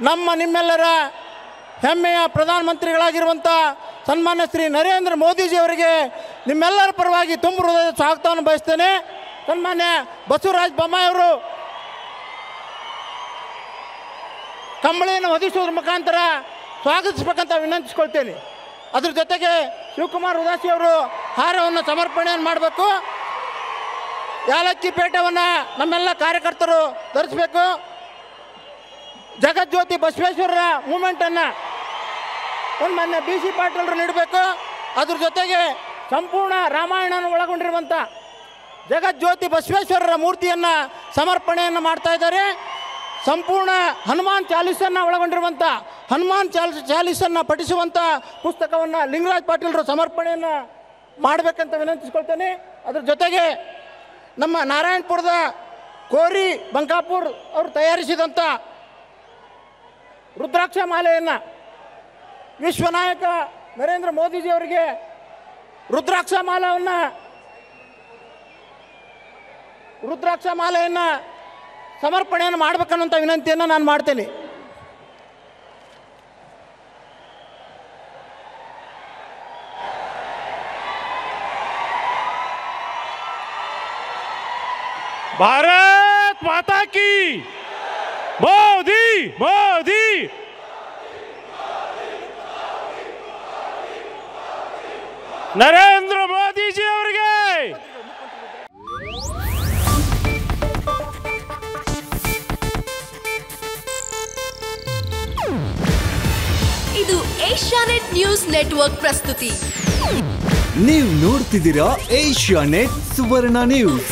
ನಮ್ಮ ನಿಮ್ಮೆಲ್ಲರ ಹೆಮ್ಮೆಯ ಪ್ರಧಾನಮಂತ್ರಿಗಳಾಗಿರುವಂಥ ಸನ್ಮಾನ್ಯ ಶ್ರೀ ನರೇಂದ್ರ ಮೋದಿಜಿಯವರಿಗೆ ನಿಮ್ಮೆಲ್ಲರ ಪರವಾಗಿ ತುಂಬ ಹೃದಯದ ಸ್ವಾಗತವನ್ನು ಬಯಸ್ತೇನೆ. ಸನ್ಮಾನ್ಯ ಬಸವರಾಜ ಬೊಮ್ಮಾಯಿಯವರು ಕಂಬಳಿಯನ್ನು ಹೊದಿಸುವುದ್ರ ಮುಖಾಂತರ ಸ್ವಾಗತಿಸ್ಬೇಕಂತ ವಿನಂತಿಸ್ಕೊಳ್ತೇನೆ. ಅದ್ರ ಜೊತೆಗೆ ಶಿವಕುಮಾರ್ ಉದಾಸಿಯವರು ಹಾರವನ್ನು ಸಮರ್ಪಣೆಯನ್ನು ಮಾಡಬೇಕು. ಯಾಲಕ್ಕಿ ಪೇಟವನ್ನು ನಮ್ಮೆಲ್ಲ ಕಾರ್ಯಕರ್ತರು ಧರಿಸಬೇಕು. ಜಗಜ್ಯೋತಿ ಬಸವೇಶ್ವರರ ಮೂಮೆಂಟನ್ನು ಒಂದು ಮೊನ್ನೆ ಬಿ ಸಿ ಪಾಟೀಲರು ನೀಡಬೇಕು. ಅದ್ರ ಜೊತೆಗೆ ಸಂಪೂರ್ಣ ರಾಮಾಯಣನ ಒಳಗೊಂಡಿರುವಂಥ ಜಗಜ್ಯೋತಿ ಬಸವೇಶ್ವರರ ಮೂರ್ತಿಯನ್ನು ಸಮರ್ಪಣೆಯನ್ನು ಮಾಡ್ತಾ ಇದ್ದಾರೆ. ಸಂಪೂರ್ಣ ಹನುಮಾನ್ ಚಾಲೀಸನ್ನು ಒಳಗೊಂಡಿರುವಂಥ ಹನುಮಾನ್ ಚಾಲ, ಚಾಲೀಸನ್ನು ಪಠಿಸುವಂಥ ಪುಸ್ತಕವನ್ನು ಲಿಂಗರಾಜ್ ಪಾಟೀಲರು ಸಮರ್ಪಣೆಯನ್ನು ಮಾಡಬೇಕಂತ ವಿನಂತಿಸ್ಕೊಳ್ತೇನೆ. ಅದ್ರ ಜೊತೆಗೆ ನಮ್ಮ ನಾರಾಯಣಪುರದ ಕೋರಿ ಬಂಕಾಪುರ್ ಅವರು ತಯಾರಿಸಿದಂಥ ರುದ್ರಾಕ್ಷ ಮಾಲೆಯನ್ನು ವಿಶ್ವನಾಯಕ ನರೇಂದ್ರ ಮೋದಿಜಿಯವರಿಗೆ ರುದ್ರಾಕ್ಷ ಮಾಲೆಯನ್ನು ರುದ್ರಾಕ್ಷ ಮಾಲೆಯನ್ನು ಸಮರ್ಪಣೆಯನ್ನು ಮಾಡಬೇಕನ್ನೋಂಥ ವಿನಂತಿಯನ್ನು ನಾನು ಮಾಡ್ತೇನೆ. ಭಾರತ್ ಮಾತಾ ಕಿ ಮೋದಿ ಮೋದಿ ನರೇಂದ್ರ ಮೋದಿಜಿ ಅವರಿಗೆ! ಇದು ಏಷ್ಯಾನೆಟ್ ನ್ಯೂಸ್ ನೆಟ್ವರ್ಕ್ ಪ್ರಸ್ತುತಿ. ನೀವು ನೋಡ್ತಿದ್ದೀರಾ ಏಷ್ಯಾ ನೆಟ್ ಸುವರ್ಣ ನ್ಯೂಸ್.